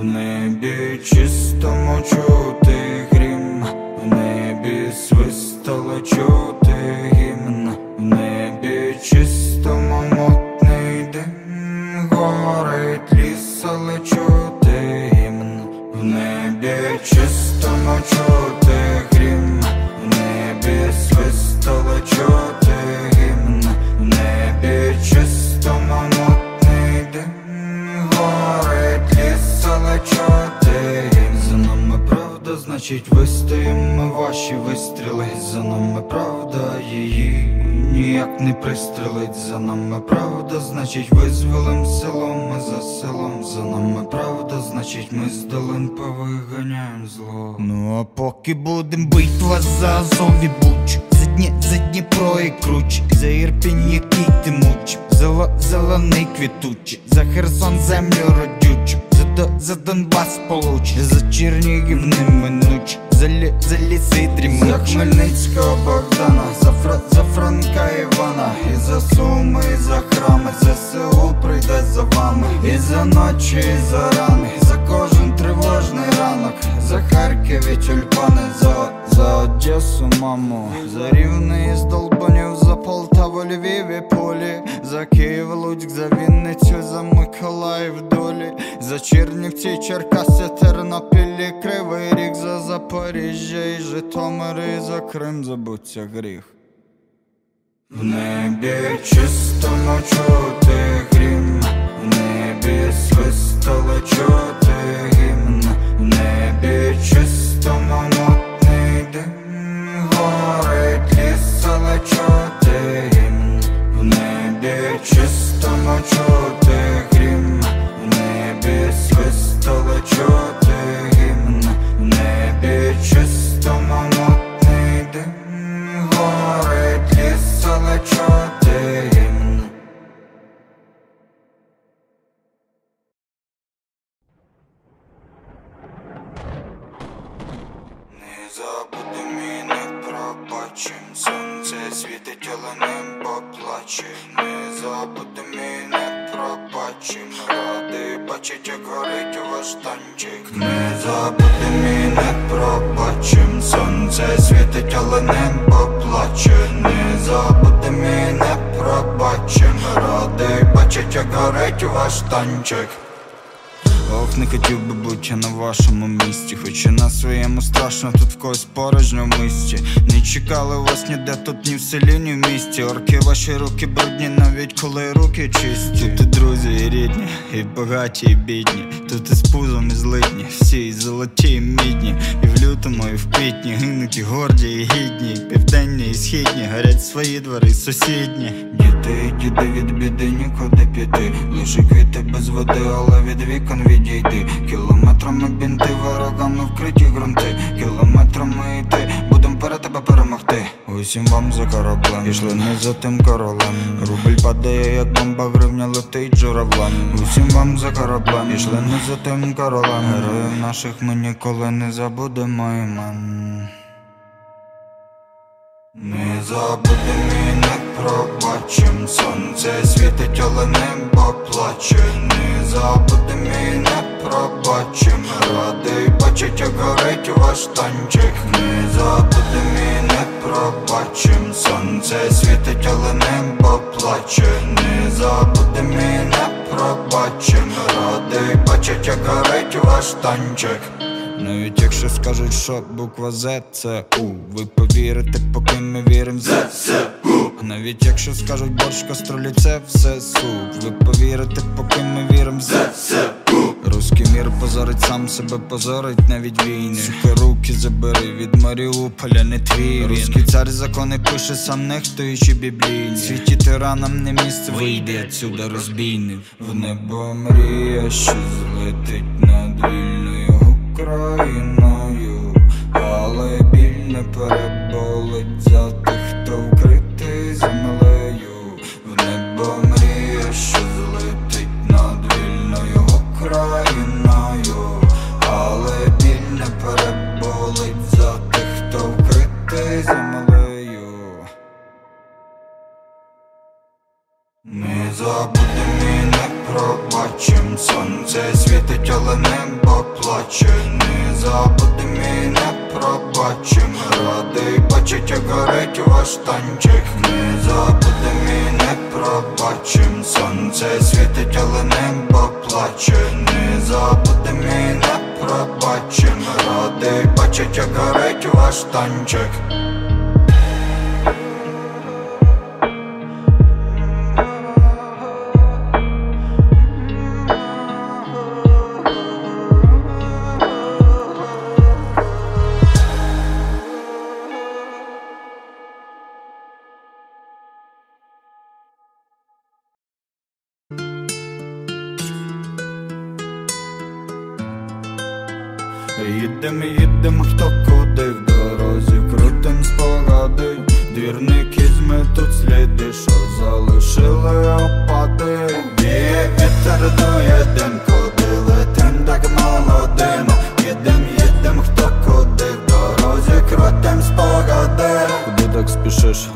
в небі чистому чути грім, в небі свистало чути за нами правда її. Ніяк не пристрелить за нами правда, значить визволим селом, ми за селом, за нами правда, значить ми з долин повиганяєм зло. Ну а поки будем бить вас за Азов і Буч За Дні, за Дніпро і Круч За Ірпінь, який ти муч За, за лани За Херсон землю родючу До- за Донбас получ За Чернігів неминуч За, лі, за ліси За Хмельницького Богдана, за, Фра, за Франка Івана, і за Суми, і за храми, село прийде за вами, і за ночі, і за рани, за кожен тривожний ранок, за Харків і тюльпани, за, за Одесу, маму, за Рівне із Долбанів, за Полтаву, Львів і Полі, за Київ, Луцьк, за Вінницю, за Миколаїв за Чернівці, Черкаси, Тернопіль і Кривий Ріг, за Запоріжжя і Житомир, і за Крим забуться гріх. В небі чистому чути грім, в небі свистало чути гімн, в небі чистому мутний дим, горить ліс, але чути гімн, в небі чистому чути свистало Сонце світить, але не поплачем Не забудем і не пробачим Радий бачить, як горить ваш танчик. Не забудем і не пробачим Сонце світить, але не поплаче Не забудем і не пробачим Радий бачить, як горить ваш танчик Ох, не хотів би бути на вашому місці, хоч і на своєму страшно, тут в когось порожньо в мисті. Не чекали вас ніде, тут ні в селі, ні в місті. Орки ваші руки брудні, навіть коли руки чисті. Тут і друзі, і рідні, і багаті, і бідні. Тут і злидні, всі золоті, мідні. І в лютому, і в квітні гинуть і горді, і гідні, і південні, і східні, горять свої двори, сусідні. Діти, діти від біди нікуди піти. Лише квіти без води, але від вікон відійди. Кілометрами бінти, ворогами вкриті ґрунти. Кілометрами йти, будем перед тебе перемогти. Усім вам за кораблем, пішли не за тим королем. Рубль падає, як бомба, гривня летить журавлем. Усім вам за кораблем, пішли не за тим королем. Героїв наших ми ніколи не забудемо імен. Не забудем і не пробачим Сонце світить, але небо плаче. Не забудем і не пробачим Радий бачить, як горить ваш танчик. Не забудем і не пробачим Сонце світить, але небо плаче. Не забудем і не пробачим Радий бачить, як горить ваш танчик навіть якщо скажуть, що буква З це У, ви повірите, поки ми віримо в ЗСУ Навіть якщо скажуть борщ каструлі, це все суп Ви повірите, поки ми віримо в ЗСУ Руський мір позорить сам себе, позорить навіть війни. Сука, руки забери від Маріуполя, не твій Руський цар закони пише сам нехтуючи біблійні. Світі тиранам не місце, вийди отсюда розбійник В небо мрія, що злетить над вільною Україною, але біль не переболить за тих, хто вкритий землею,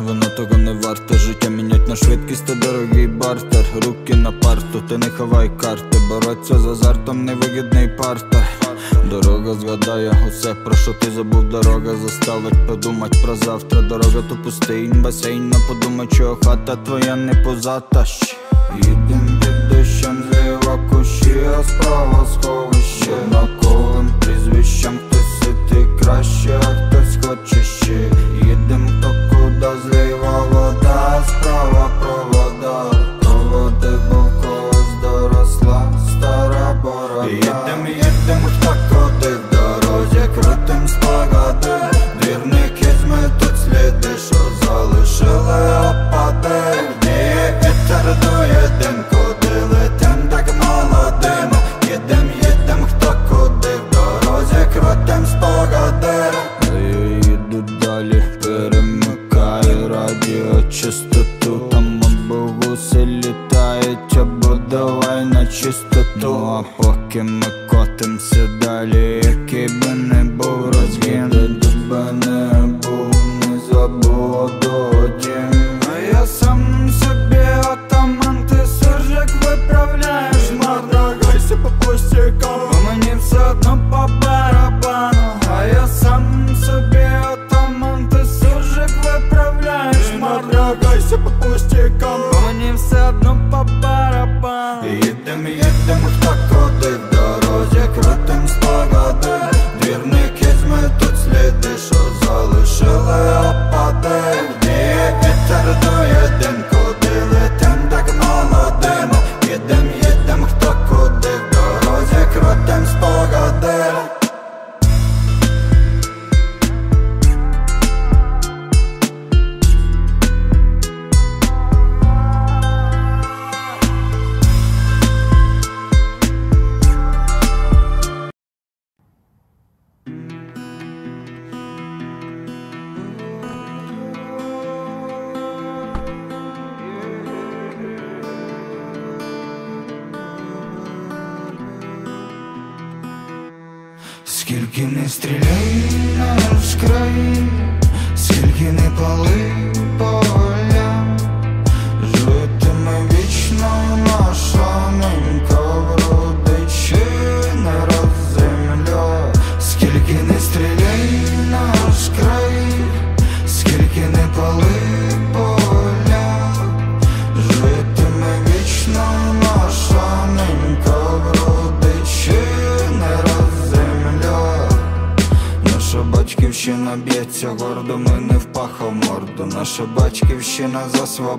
воно того не варте. Життя мінять на швидкість, ти дорогий бартер, руки на парту, ти не ховай карти, бороться з азартом, невигідний парта Дорога згадає усе, про що ти забув, дорога заставить подумать про завтра, дорога то пустинь, басейн, на подумай, чого хата твоя не позата. Їдем під дощем, зліва кущі, а справа сховище. На колим прізвищем хтось сити краще, а хтось хоче ще. Triple boys,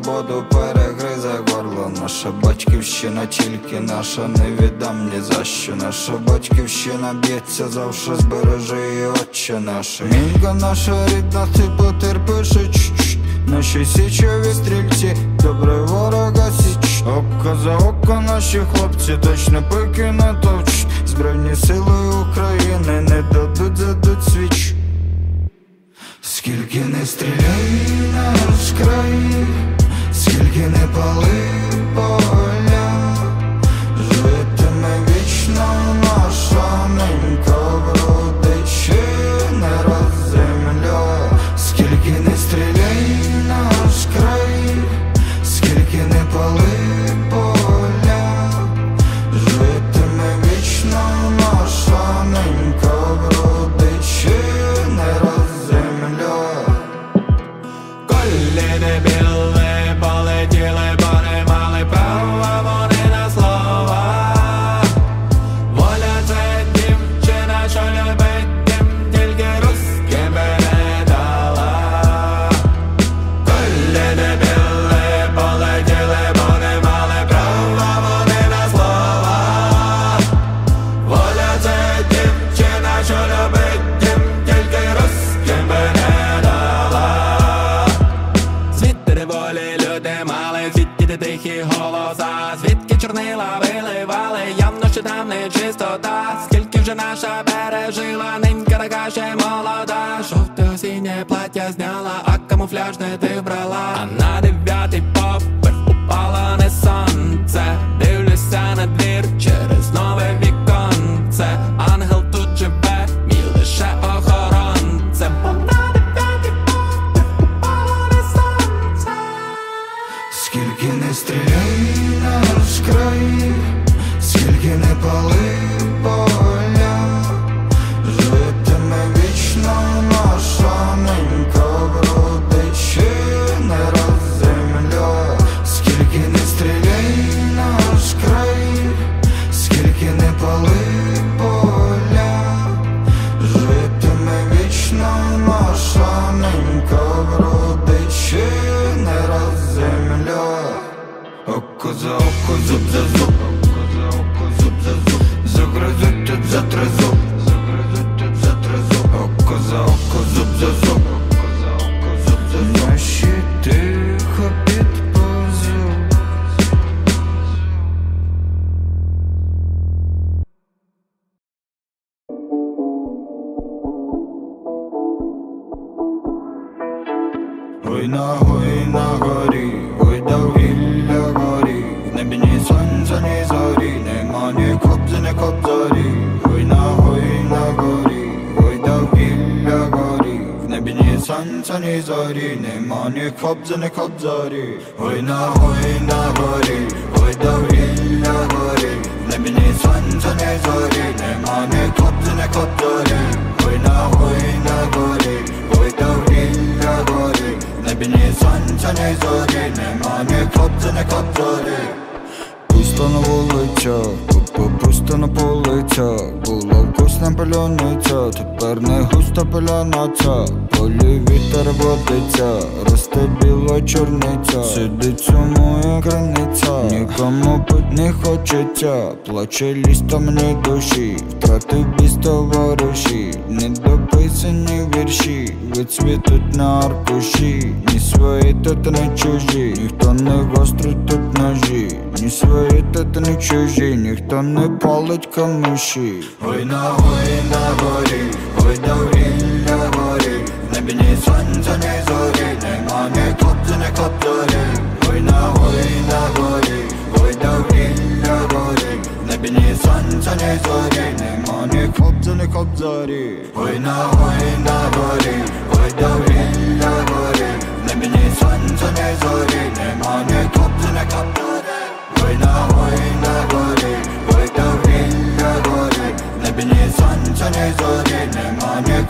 свободу перегриза, горло, наша батьківщина, тільки наша, не віддам ні за що. Наша батьківщина б'ється, завше збережи і отче наша Мінка наша рідна, ти потерпиши Наші січові стрільці, добре ворога січ, Око за око наші хлопці, точно пики на точ, збройні сили України не дадуть задуть свіч. Скільки не стріляй наш розкраї скільки не пали поле. Звідки чорнила виливали, явно ще там не чистота, скільки вже наша пережила, ненька така ще молода, жовте осіннє плаття зняла, а камуфляж не ти брала, а на дев'ятий горі, в небі ні сонця, ні зорі, нема ні кобзи, ні кобзарі, ой на гой на горі, ой да гілля горі, в небі ні сонця, ні зорі, нема ні кобзи, ні кобзарі. Пусто на вулицях, купа пусто на полицях Була вкусна паляниця, тепер не густа паляниця Полі вітер водиться, росте біла чорниця. Сидить моя криниця, нікому пить не хочеться. Плаче ліста мені душі, втратив біс товариші. Недописані вірші, вицвітуть на аркуші. Ні свої тут не чужі, ніхто не гострить тут ножі. Ні свої тут не чужі, ніхто не палить камиші Ой на ой кобзи, ні кобзарі Ой на ой на горі, ой да гілля горі, в небі ні сонця, ні зорі, нема ні кобзи, ні кобзарі Ой на ой на горі, ой да гілля горі, в небі ні сонця, ні зорі, нема ні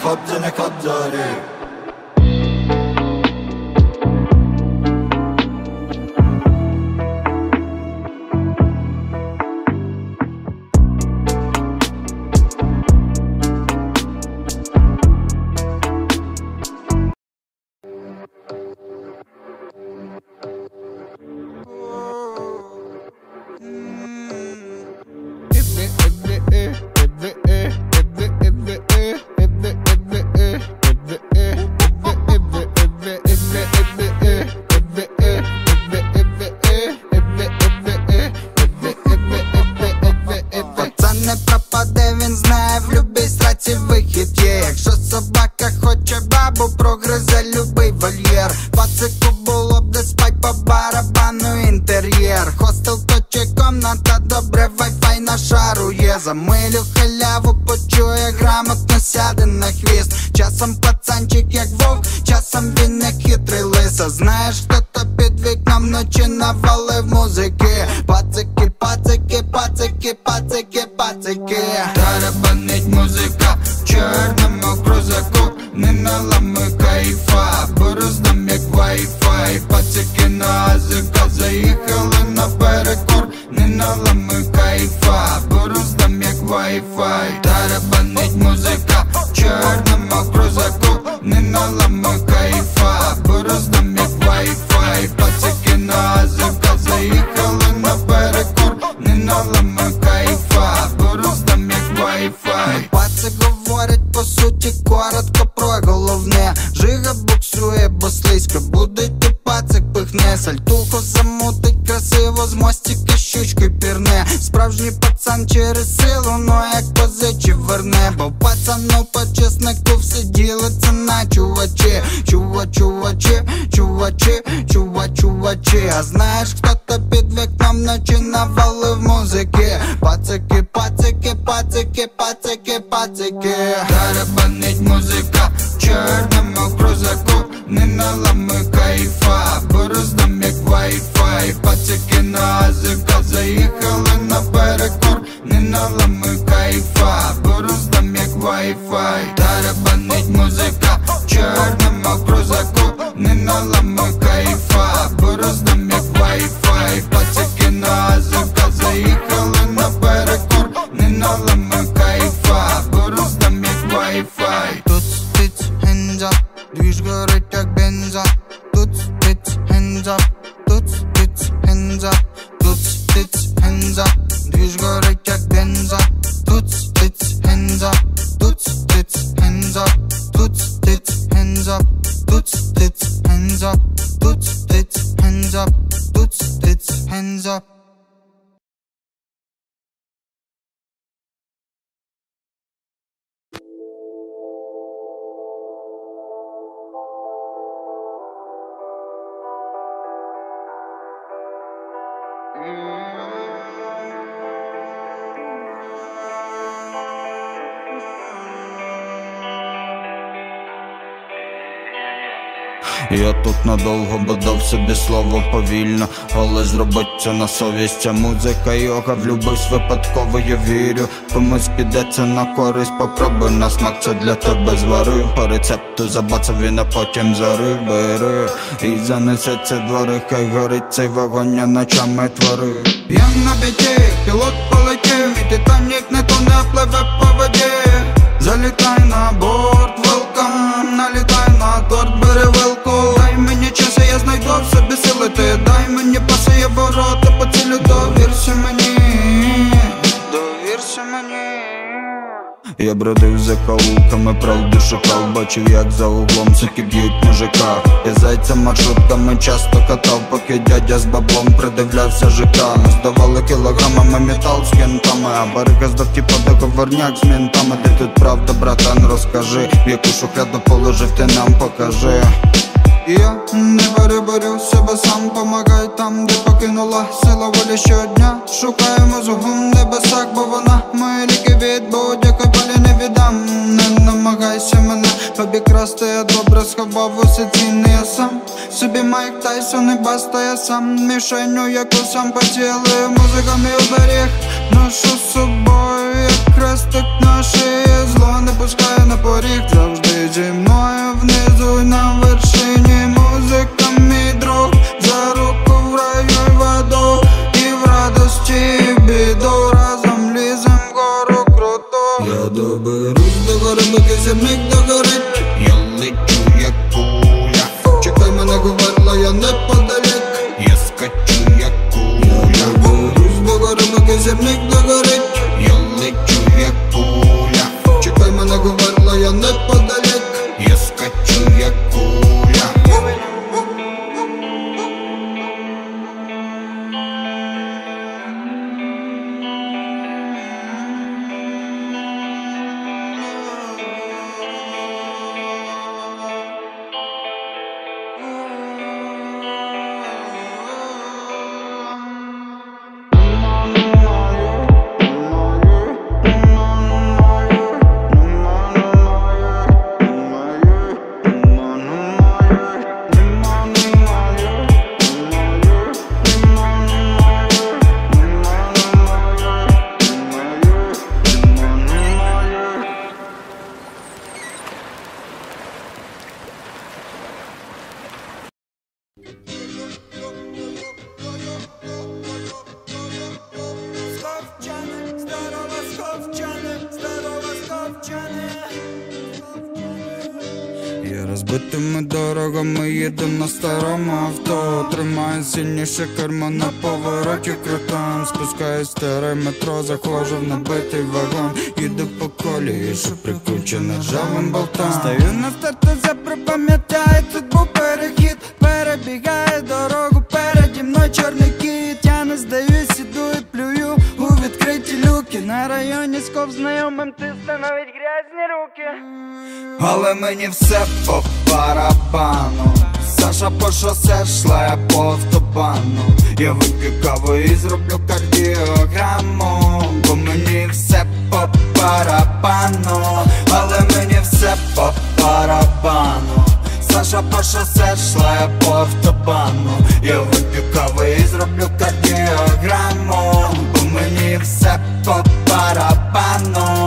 up Я тут надовго бодав собі слово повільно, але зробить це на совість. Ця музика йога влюбивсь випадково, я вірю. Комусь піде це на користь, попробуй на смак, це для тебе зварив По рецепту забацав він, а потім зарив бери І занесе це двори, хай горить цей вогонь, ночами творив Я на біті, пілот полетів І Титанік не то не пливе по воді. Залітай на борт, Бродив за кауками, правду шукав, бачив, як за углом суки б'ють мужика. Я зайця маршрутками часто катав, поки дядя з баблом придивлявся жика. Ми здавали кілограмами метал з кентами, а барика здав типа договорняк з ментами. Ти тут правда, братан, розкажи, в яку шухляду положив, ти нам покажи. Я не переборю себе сам, помагай там, де покинула сила волі щодня. Шукаємо згум небесах, бо вона. Мої ліки від будь-якої болі не віддам Не намагайся мене. Обікрасти, я добре сховав усе цінне я сам Собі Майк Тайсон і баста. Я сам Мішеню, яку сам поцілив, музика мій оберіг Ношу з собою, як хрестик на шиї Зло не пускає на поріг, завжди зі мною внизу на вершині. Музика мій друг, за руку в раю й в аду. І в радості, і біду. Разом лізем вгору круто Я доберусь До гори, доки сильніше кермо на повороті крутом. Спускаюсь старе метро, заходжу в набитий вагон. Їду по колії, що прикручена ржавим болтом. Стою на старту, запам'ятаю, тут був перехід. Перебігає дорогу переді мною чорний кіт. Я не здаюсь, іду і плюю у відкриті люки. На районі сков знайомим тисне навіть грязні руки. Але мені все по барабану Саша по шосе шла по автобану. Я вип'ю каву і зроблю кардіограму Бо мені все по барабану. Але мені все по барабану. Саша по шосе шла по автобану. Я вип'ю каву і зроблю кардіограму Бо мені все по барабану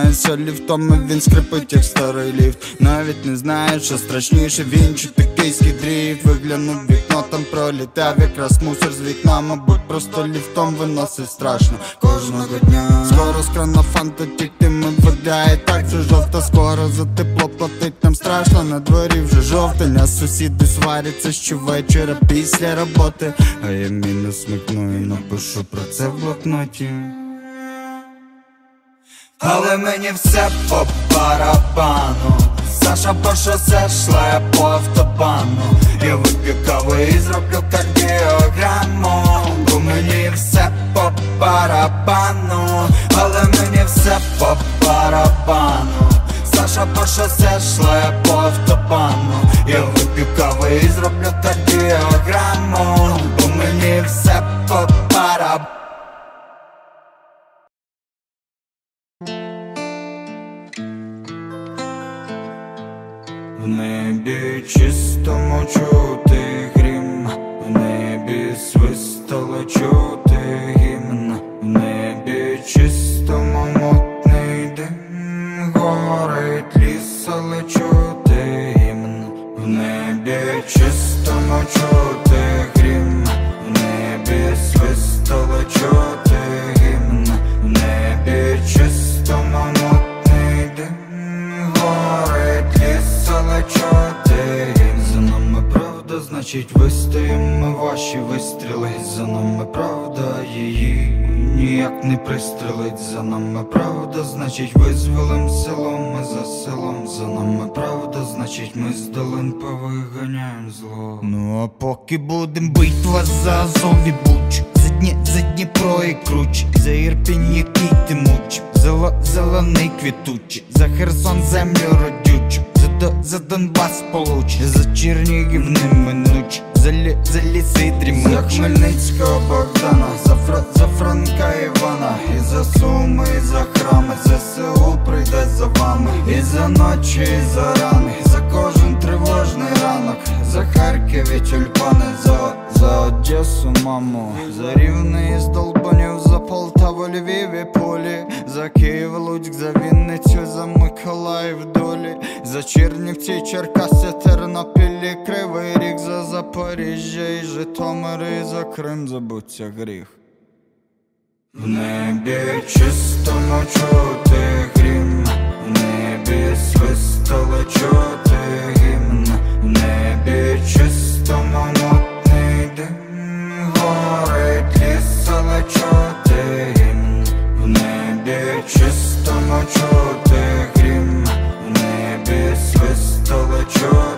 Піднімається ліфтом, і він скрипить, як старий ліфт Навіть не знаю, що страшніше він чи токийський дріфт Виглянув вікно, там пролітав якраз мусор з вікна. Мабуть, просто ліфтом виносить страшно. Кожного дня Скоро з крана фанта тіктиме вода І так це жовта, скоро за тепло платить. Нам страшно На дворі вже жовтень, а сусіди сваряться щовечора після роботи. А я мінус смикну і напишу про це в блокноті але мені все по барабану. Саша по шосе шла я по автобану. Я вип'ю каву і зроблю кардіограму. Бо мені все по барабану. Але мені все по барабану. Саша по шосе шла по автобану. Я вип'ю каву і зроблю кардіограму. Бо мені все по барабану небі чистому чути грім, в небі свистало чути гімн, в небі чистому мутний дим, горить ліс, але чути гімн, в небі чистому чути значить вистоїмо ваші вистріли, за нами правда її. Ніяк не пристрелить за нами правда, значить визволим село, ми за селом, за нами правда, значить ми з долин повиганяємо зло. Ну а поки будем битва за Азов і Буч. За дні, за Дніпро і Круч, за Ірпінь, який ти муч, за, зелений квітучий, за Херсон землю родючу, за, за Донбас получ, за Чернігів неминуч, за, лі, за ліси дрімуч. За Хмельницького Богдана, за, Фра, за Франка Івана, і за Суми, і за храми, ЗСУ прийде за вами, і за ночі, і за рани, за кожен тривожний ранок, за Харків і тюльпани, за, за Одесу, маму, за Рівне і Здолбанів, за Полтаву, Львів і Полі, за Київ, Луцьк, за Вінницю, за Миколаїв, долі, за Чернівці, Черкаси, Тернопіль, і Кривий Ріг, за Запоріжжя і Житомир, і за Крим забуться гріх. В небі чистому чути грім, в небі свистало чути гімн, в небі чистому горить ліс, але в небі чистому чути грім, в небі свистало чути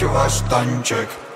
як горить ваш танчик Ох,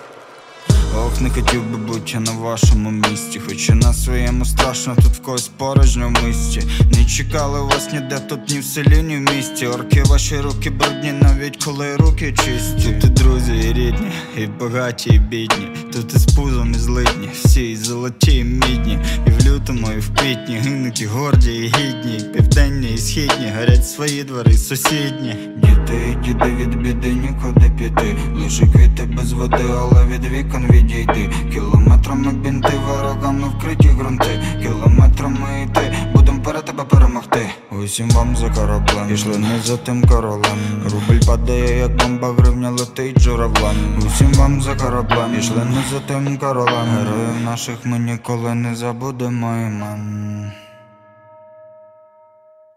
не хотів би бути на вашому місці, хоча на своєму страшно тут в когось порожньо в місті. Не чекали вас ніде тут ні в селі, ні в місті. Орки, ваші руки брудні, навіть коли руки чисті. Тут і друзі, і рідні, і багаті, і бідні. Тут і з пузом, і злидні, всі і золоті, і мідні. І в лютому, і в квітні гинуть і горді, і гідні, і південні, і східні, горять свої двори, сусідні. Діти, діди від біди нікуди піти. Лише квіти без води, але від вікон відійти. Кілометрами бінти, ворогами вкриті ґрунти. Кілометрами йти, буде будем перед тебе перемогти. Усім вам за кораблем, пішли не за тим королем. Рубль падає, як бомба, гривня летить журавлем. Усім вам за кораблем, пішли не за тим королем. Героїв наших ми ніколи не забудемо імен.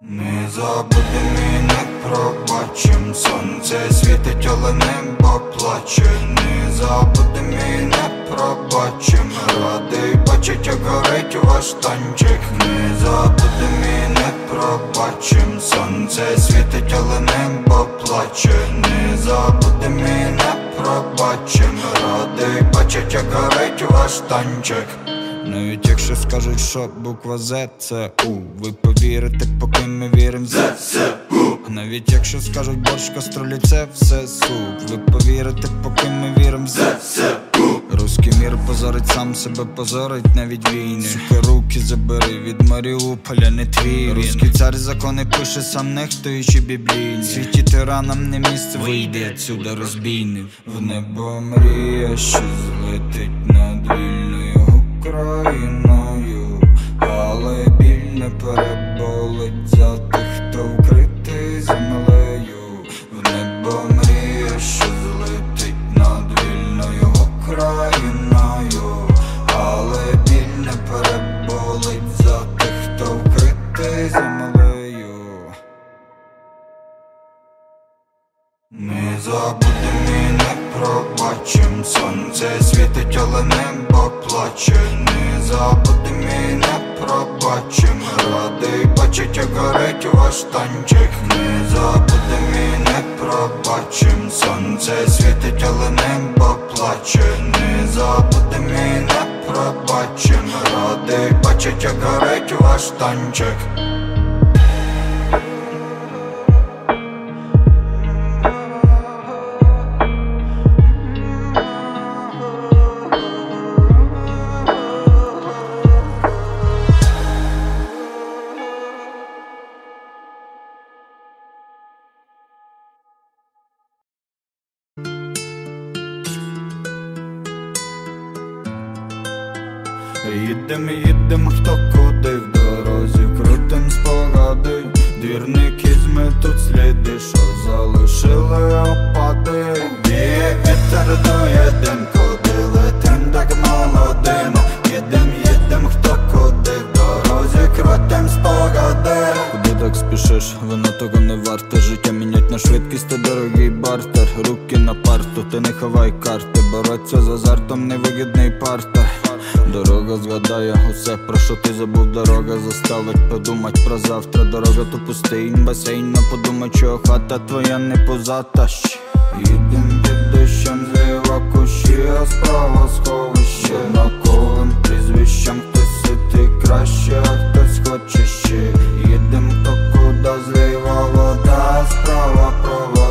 Не забудем і не пробачим Сонце світить, але небо плаче Не забудем як останчик Не забудем і не пробачим. Сонце світить, але небо плаче. Не забудем і не пробачим. Радий бачить, як горить ваш танчик Навіть якщо скажуть, що буква З це У, ви повірите, поки ми віримо ЗСУ Навіть якщо скажуть борщ каструлі, це все суп Ви повірите, поки ми віримо ЗСУ Руський мір позорить сам себе, позорить навіть війни. Сука, руки забери від Маріуполя, не твій Руський цар закони пише сам нехтуючи біблійні. Світі тиранам не місце, вийди отсюда розбійник. В небо мрія, що злетить над вільною Україною, але біль не переболить Не забудем і не пробачим Радий бачить, як горить ваш танчик. Не забудем мій не пробачим Сонце світить, але небо плаче. Не забудем мій не пробачим Радий бачить, як горить ваш танчик подумать про завтра. Дорога то пустинь, басейн, но подумай, чого хата твоя не позата. Щ. Їдем під дощем, зрива кущі, а справа сховище Однаковим прізвищем хтось сити краще, а хтось хоче ще Їдем то куди, злива вода, справа провода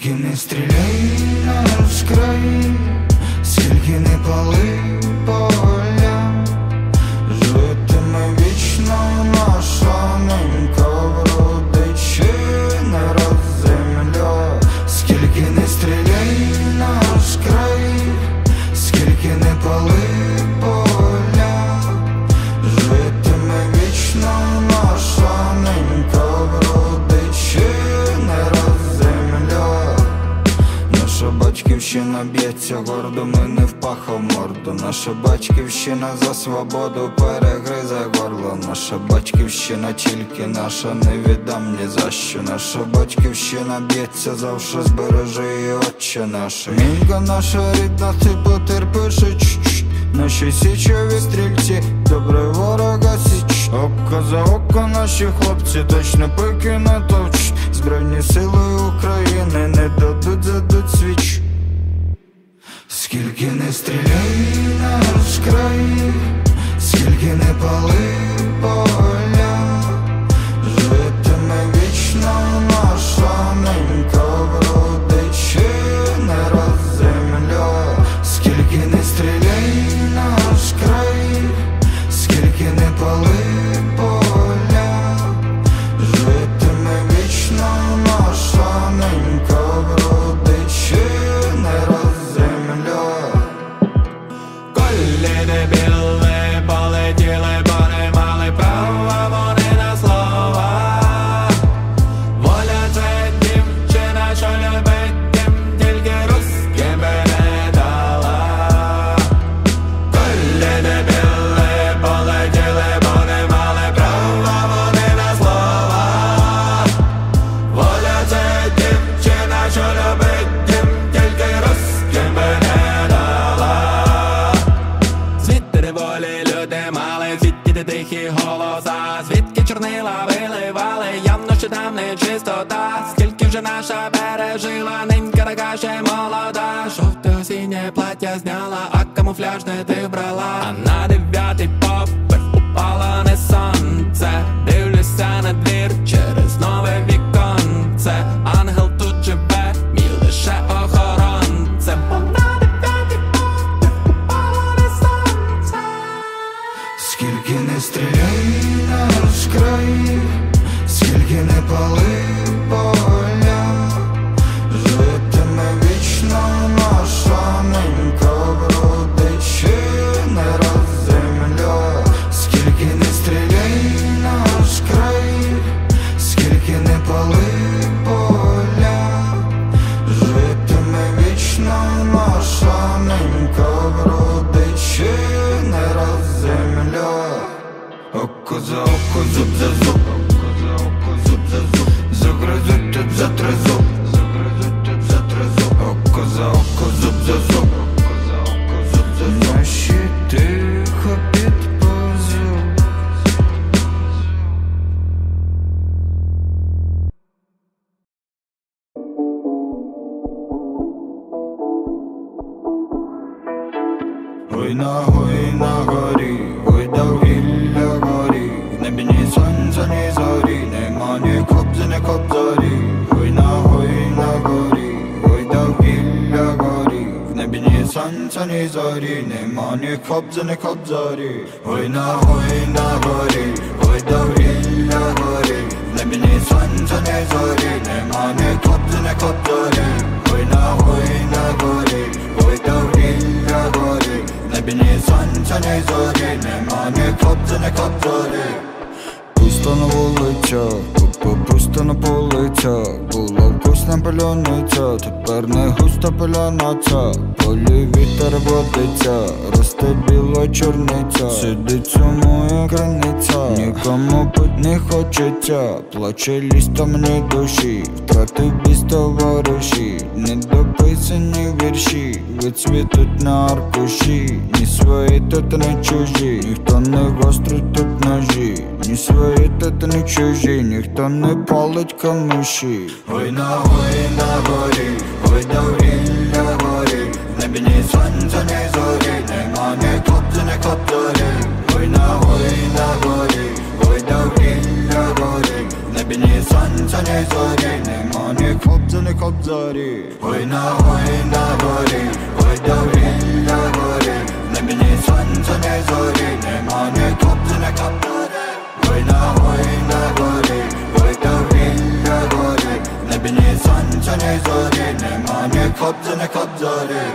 Скільки не стріляй на край, скільки не пали по. наша батьківщина за свободу перегризе горло, наша батьківщина, тільки наша не віддам ні за що. Наша батьківщина б'ється завше збережи і отче наша Мінка наша рідна, ти потерпиш Наші січові стрільці, добре ворога січ, око за око наші хлопці, точно пики натовч, збройні сили України не дадуть задуть свіч. Скільки не стріляй наш край, скільки не пали по. hubs and a Кому пить не хочеться, плаче лістомлі душі, втрати без товаришів, недописані вірші, вицвітуть на аркуші, ні свої, тут не чужі, ніхто не гострить тут ножі, ні свої, тут не чужі, ніхто не палить камуші. Ой на горі, на горі, ой на врілля горі, в небі ні сонця, ні зорі, нема ні клопця, ні клопця, ой на горі, на горі. إلا ظالم نبني سنتني ظالم ماني كبزني كبزاري وينا وينا ظالم ويدا إلا ظالم نبني سنتني ظالم ماني كبزني كبزاري وينا وينا ظالم ويدا إلا ظالم نبني سنتني ظالم ماني كبزني كبزاري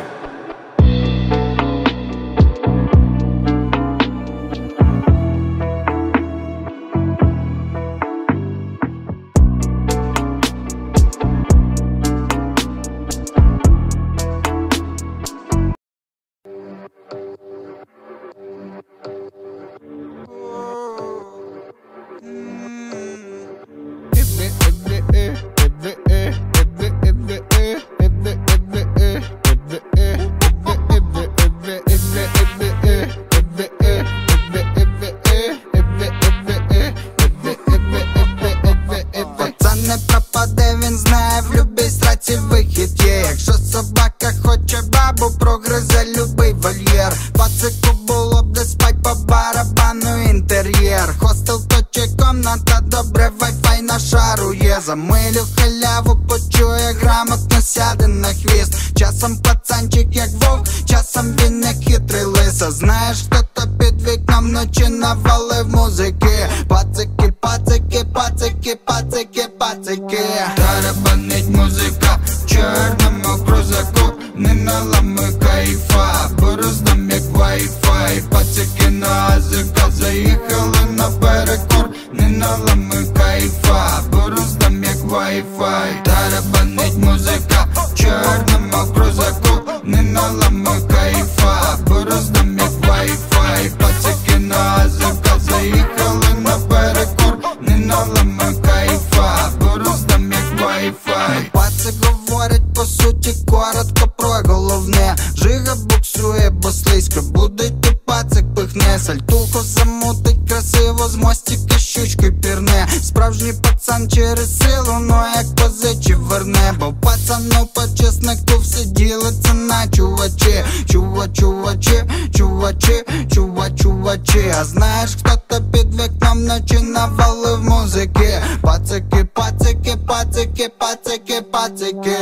take it, take it, take take it.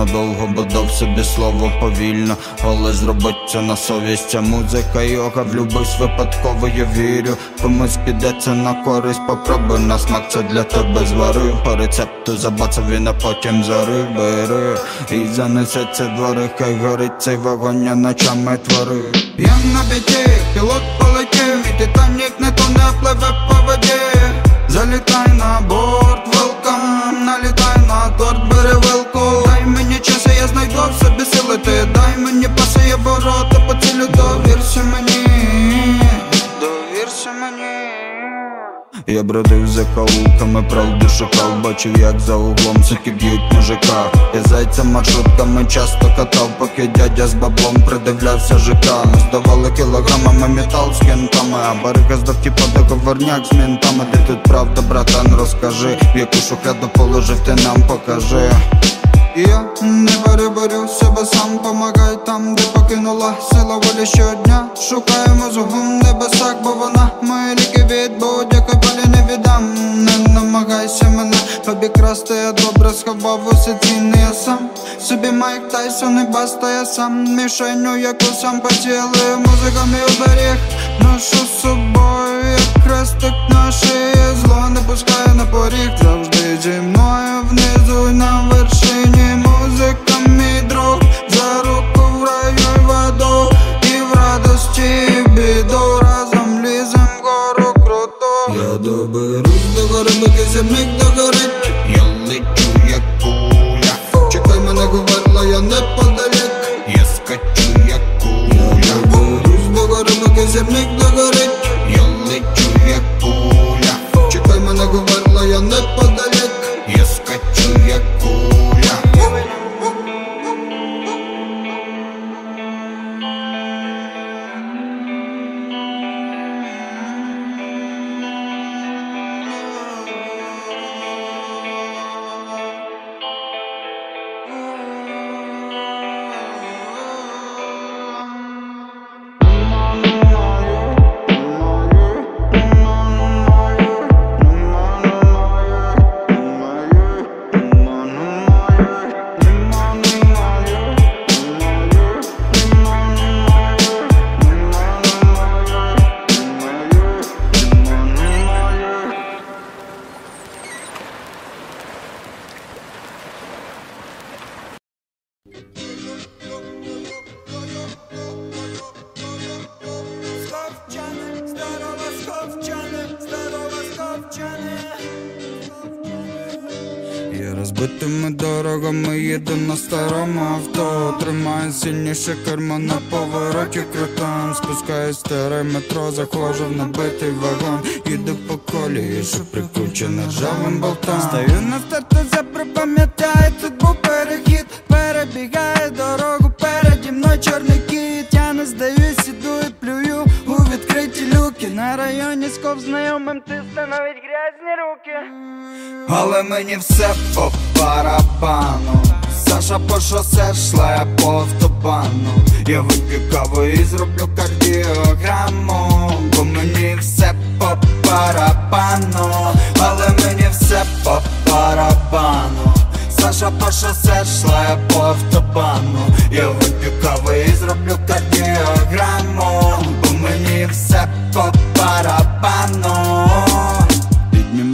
Надовго, бо дав собі слово повільно, але зробить це на совість Ця музика йога влюбивсь випадково, я вірю. Комусь піде це на користь, попробуй на смак, це для тебе зварив По рецепту забацав він, а потім зарив бери. І занесе це двори, хай горить цей вогонь, я ночами творив Я на біті, пілот полетів, і титанік не то не пливе по воді. Залітай на борт, Я бродив за калуками, правду шукав, бачив, як за углом суки б'ють мужика. Я зайця маршрутками часто катав, поки дядя з баблом придивлявся жика. Здавали кілограмами метал з кентами, а барига здав типа договорняк з ментами. Де тут правда, братан, розкажи, в яку шухляду положив, ти нам покажи. І я не переборю себе сам, помагай там, де покинула сила волі щодня. Шукаємо зугум небесах, бо вона мої ліки від будь-якої болі не віддам. Не намагайся мене обікрасти, я добре сховав усе цінне я сам. Собі Майк Тайсон і баста, я сам мішеню, яку сам поцілив Музика мій оберіг, ношу з собою, як хрестик на шиї Зло не пускає на поріг, завжди зі мною внизу на вершині Музика мій друг, за руку в раю воду І в радості, і в біду, разом лізем гору круто Я доберусь до гори, поки сірник до Я Сильніше кермо на повороті крутом. Спускаюсь старе метро, заходжу в набитий вагон. Їду по колії, що прикручене ржавим болтом. Стою на старту, запам'ятаю, тут був перехід. Перебігає дорогу, переді мною чорний кіт. Я не здаюсь, іду і плюю у відкриті люки. На районі сков знайомим тисне навіть грязні руки. Але мені все по барабану Саша по шосе шла я по автобану. Я вип'ю і зроблю кардіограму. Бо мені все по барабану. Але мені все по барабану. Саша по шосе шла я по автобану. Я вип'ю каву і зроблю кардіограму. Бо мені все по барабану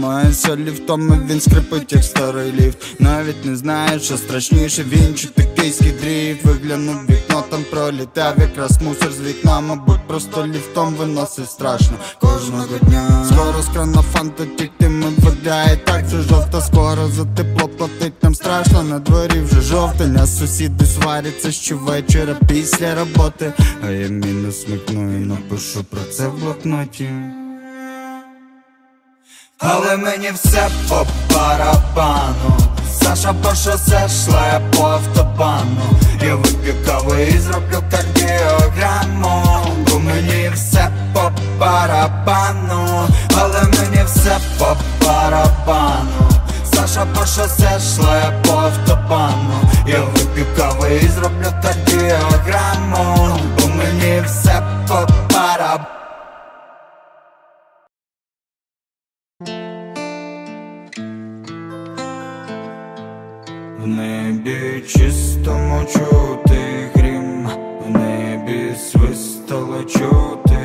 Піднімається ліфтом, він скрипить, як старий ліфт. Навіть не знаю, що страшніше. Він чи токийський дріфт Виглянув вікно, там пролітав якраз мусор з вікна. Мабуть, просто ліфтом виносить страшно. Кожного дня Скоро з крана фанта тіктиме вода І так все жовта, скоро за тепло платить. Нам страшно На дворі вже жовтень, а сусіди сваряться щовечора після роботи. А я мінус смикну і напишу про це в блокноті але мені все по барабану. Саша по шосе шла я по автобану. Я вип'ю каву і зроблю кардіограму. Бо мені все по барабану. Але мені все по барабану. Саша по шосе шла я по автобану. Я вип'ю каву і зроблю кардіограму. Бо мені все по барабану небі чистому чути грім, в небі свистало чути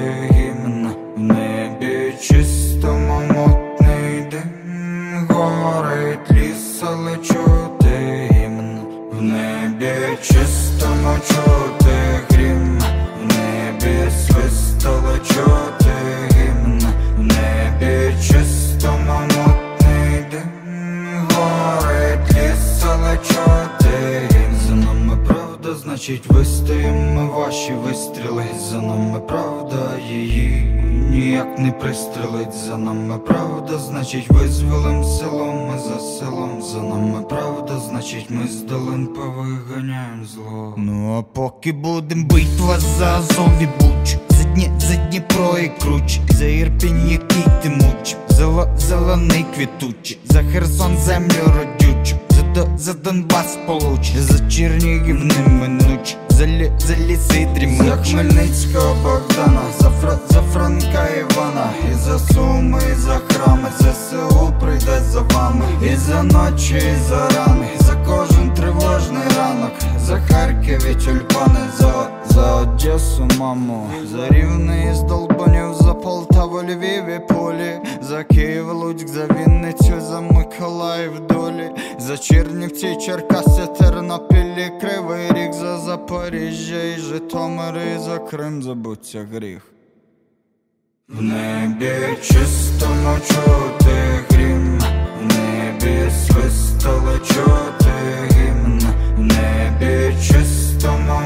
значить вистоїмо ваші вистріли, за нами правда її ніяк не пристрелить, за нами правда, значить визволим село, ми за селом, за нами правда, значить ми з долин повиганяємо зло. Ну а поки будем битва за Азов Буч. За, Дні, за Дніпро і Круч. За Ірпінь, який ти муч. За, Ла- зелений квітучий. За Херсон землю родючу То за Донбас получ За Чернігів неминуч За, лі, за ліси За Хмельницького Богдана, за, Фра, за Франка Івана, і за Суми, і за храми, за село прийде за вами, і за ночі, і за рани, за кожен тривожний ранок, за Харків і тюльпани, за, за Одесу, маму, За рівне із Долбанів, за Полтаву, Львів і Полі. За Київ, Луцьк, за Вінницю, за Миколаїв долі. За Чернівці, Черкаси, Тернопілі, Кривий Ріг За Запоріжжя і Житомир і за Крим забуться гріх. В небі чистому чути грім, в небі свистали чути гімн, в небі чистому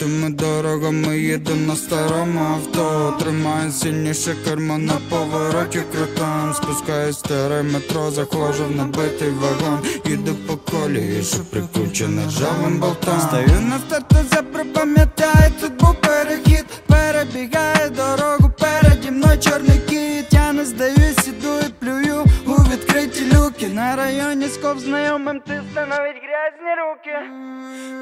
Я розбитими дорогами їду на старому авто. Тримаю сильніше кермо на повороті крутом. Спускаюсь старе метро, заходжу в набитий вагон. Їду по колії, що прикручене ржавим болтом. Стою на старту, запам'ятаю, тут був перехід. Перебігає дорогу, переді мною чорний кіт. Я не здаюсь, відкриті люки На районі сков знайомим тисне навіть грязні руки.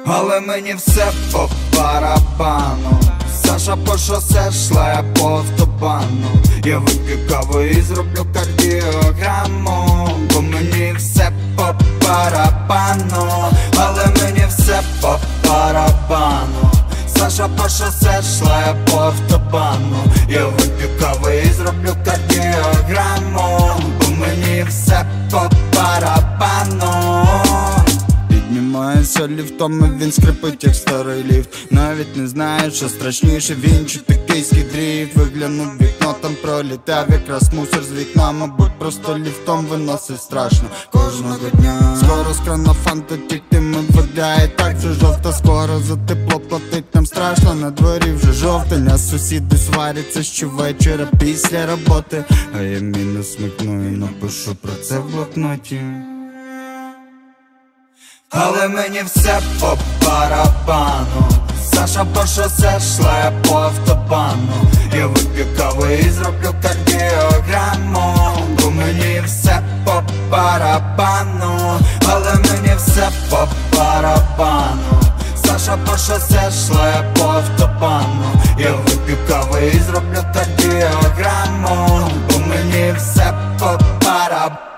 Але мені все по барабану. Саша по шосе шла я по автобану. Я вип'ю каву і зроблю кардіограму. Бо мені все по барабану. Але мені все по барабану. Саша по шосе шла я по автобану. Я вип'ю каву і зроблю кардіограму мені все по барабану Піднімаюся ліфтом, і він скрипить, як старий ліфт. Навіть не знаю, що страшніше. Він чи токийський дріфт Виглянув вікно, там пролітав якраз мусор з вікна. Мабуть, просто ліфтом виносить страшно. Кожного дня Скоро з крана фанта тіктиме вода І так це жовта, скоро за тепло платить. Нам страшно На дворі вже жовтень, а сусіди сваряться щовечора після роботи. А я мінус смикну і напишу про це в блокноті але мені все по барабану. Саша по шосе шла я по автобану. Я вип'ю каву і зроблю кардіограму. Бо мені все по барабану, але мені все по барабану. Саша по шосе шла я по автобану. Я вип'ю каву і зроблю кардіограму. Бо мені все по барабану.